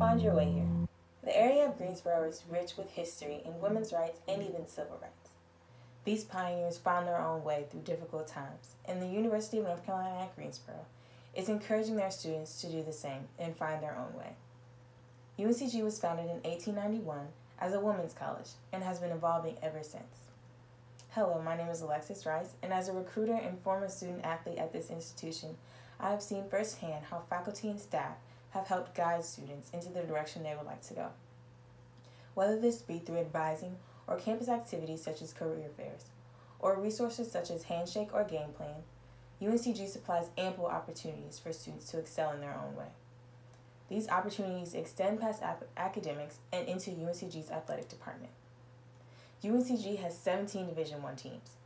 Find your way here. The area of Greensboro is rich with history in women's rights and even civil rights. These pioneers found their own way through difficult times, and the University of North Carolina at Greensboro is encouraging their students to do the same and find their own way. UNCG was founded in 1891 as a women's college and has been evolving ever since. Hello, my name is Alexis Rice, and as a recruiter and former student athlete at this institution, I have seen firsthand how faculty and staff have helped guide students into the direction they would like to go. Whether this be through advising or campus activities such as career fairs, or resources such as Handshake or Game Plan, UNCG supplies ample opportunities for students to excel in their own way. These opportunities extend past academics and into UNCG's athletic department. UNCG has 17 Division I teams.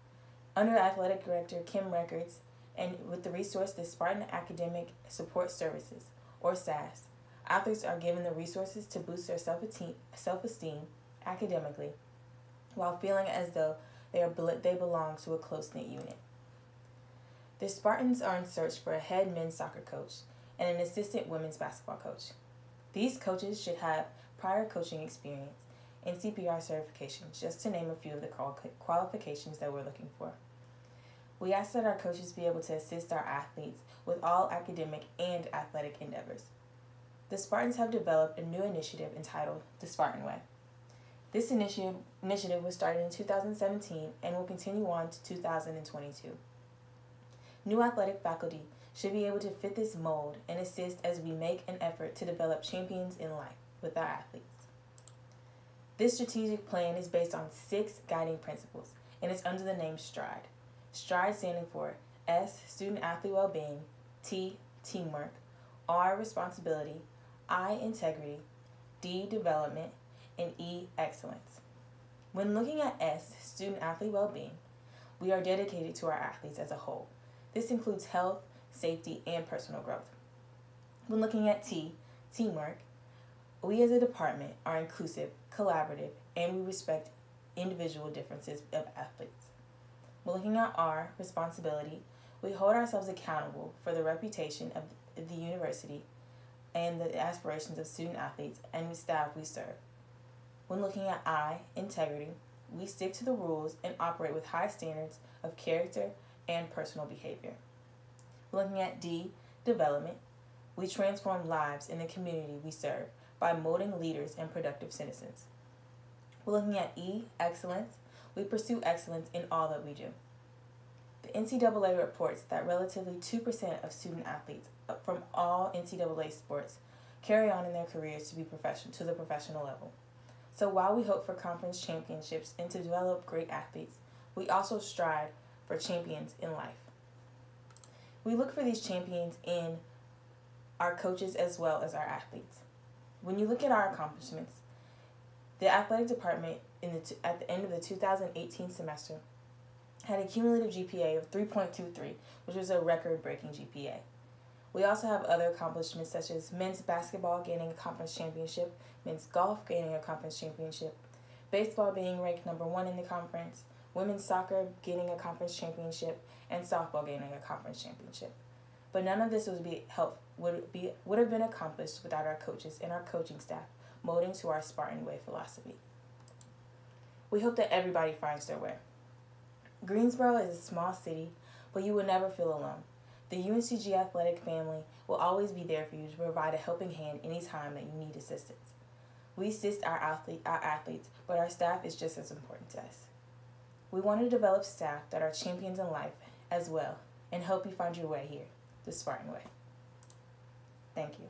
Under Athletic Director Kim Records, and with the resource the Spartan Academic Support Services, or SAS, athletes are given the resources to boost their self-esteem academically while feeling as though they, are, they belong to a close-knit unit. The Spartans are in search for a head men's soccer coach and an assistant women's basketball coach. These coaches should have prior coaching experience and CPR certifications, just to name a few of the qualifications that we're looking for. We ask that our coaches be able to assist our athletes with all academic and athletic endeavors. The Spartans have developed a new initiative entitled The Spartan Way. This initiative, initiative was started in 2017 and will continue on to 2022. New athletic faculty should be able to fit this mold and assist as we make an effort to develop champions in life with our athletes. This strategic plan is based on six guiding principles and is under the name STRIDE. STRIDE standing for S, student athlete well-being, T, teamwork, R, responsibility, I, integrity, D, development, and E, excellence. When looking at S, student athlete well-being, we are dedicated to our athletes as a whole. This includes health, safety, and personal growth. When looking at T, teamwork, we as a department are inclusive, collaborative, and we respect individual differences of athletes. When looking at R, responsibility, we hold ourselves accountable for the reputation of the university and the aspirations of student athletes and the staff we serve. When looking at I, integrity, we stick to the rules and operate with high standards of character and personal behavior. Looking at D, development, we transform lives in the community we serve by molding leaders and productive citizens. We're looking at E, excellence, we pursue excellence in all that we do. The NCAA reports that relatively 2% of student athletes uh, from all NCAA sports carry on in their careers to be professional to the professional level. So while we hope for conference championships and to develop great athletes, we also strive for champions in life. We look for these champions in our coaches as well as our athletes. When you look at our accomplishments, the athletic department in the at the end of the 2018 semester had a cumulative GPA of 3.23, which was a record-breaking GPA. We also have other accomplishments such as men's basketball gaining a conference championship, men's golf gaining a conference championship, baseball being ranked number one in the conference, women's soccer gaining a conference championship, and softball gaining a conference championship. But none of this would be help would be would have been accomplished without our coaches and our coaching staff molding to our Spartan way philosophy. We hope that everybody finds their way. Greensboro is a small city, but you will never feel alone. The UNCG athletic family will always be there for you to provide a helping hand anytime that you need assistance. We assist our, athlete, our athletes, but our staff is just as important to us. We want to develop staff that are champions in life as well and help you find your way here, the Spartan way. Thank you.